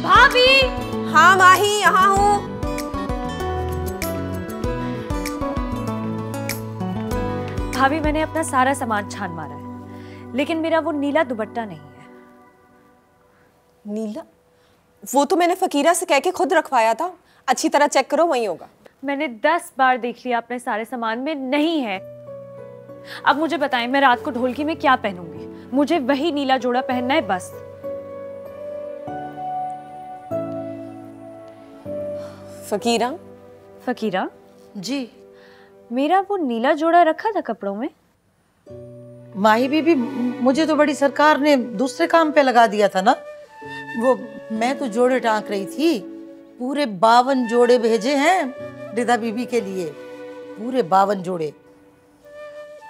हाँ माही यहाँ हूँ। भाभी मैंने अपना सारा सामान छान मारा है लेकिन मेरा वो नीला दुपट्टा नहीं है। नीला? वो तो मैंने फकीरा से कह के खुद रखवाया था। अच्छी तरह चेक करो वही होगा। मैंने दस बार देख लिया अपने सारे सामान में नहीं है। अब मुझे बताएँ मैं रात को ढोलकी में क्या पहनूँगी? मुझे वही नीला जोड़ा पहनना है बस। फकीरा? फकीरा? जी। मेरा वो नीला जोड़ा रखा था कपड़ों में। माही बीबी मुझे तो बड़ी सरकार ने दूसरे काम पे लगा दिया था ना। वो मैं तो जोड़े टांक रही थी। पूरे बावन जोड़े भेजे हैं रिदा बीबी के लिए। पूरे बावन जोड़े।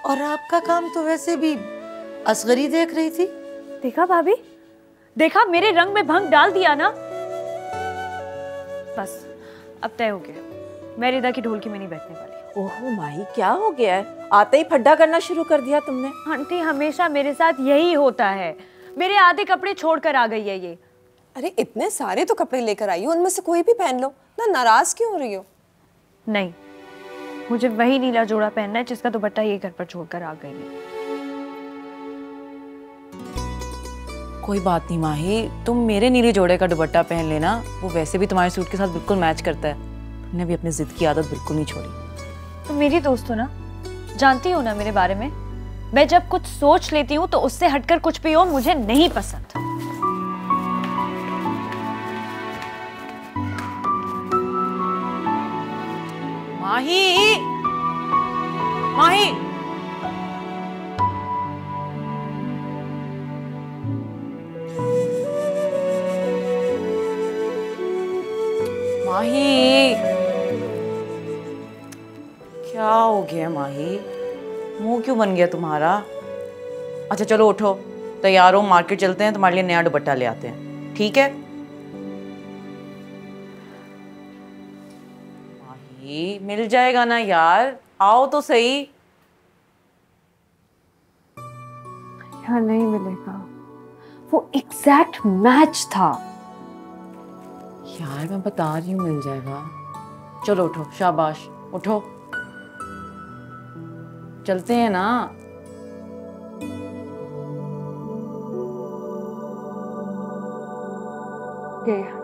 और आपका काम तो वैसे भी असगरी देख रही थी। देखा भाभी? देखा मेरे रंग में भंग डाल दिया ना। बस। अब तय हो गया मैं रिदा की ढोलकी में नहीं बैठने वाली। ओहो माही क्या हो गया है? आते ही फड्डा करना शुरू कर दिया तुमने। आंटी हमेशा मेरे साथ यही होता है। मेरे आधे कपड़े छोड़कर आ गई है ये। अरे इतने सारे तो कपड़े लेकर आई हो उनमें से कोई भी पहन लो। ना नाराज़ क्यों हो रही हो? नहीं मुझे वही नीला जोड़ा पहनना है जिसका दुपट्टा ये घर पर छोड़कर आ गई है। कोई बात नहीं माही। तुम मेरे नीले जोड़े का दुपट्टा पहन लेना वो वैसे भी तुम्हारे सूट के साथ बिल्कुल मैच करता है। तुमने भी अपनी जिद की आदत बिल्कुल नहीं छोड़ी। तो मेरी दोस्त हो ना? जानती हो ना मेरे बारे में? मैं जब कुछ सोच लेती हूँ तो उससे हटकर कुछ भी हो मुझे नहीं पसंद। माही! माही! माही। क्या हो गया माही? मुँह क्यों बन गया तुम्हारा? अच्छा चलो उठो। तैयार हो, मार्केट चलते हैं, तुम्हारे लिए नया दुपट्टा ले आते हैं। ठीक है? माही, मिल जाएगा ना यार? आओ तो सही। यहाँ नहीं मिलेगा। वो एग्जैक्ट मैच था। यार मैं बता रही हूँ, मिल जाएगा। चलो उठो, शाबाश। उठो। चलते हैं ना। गया।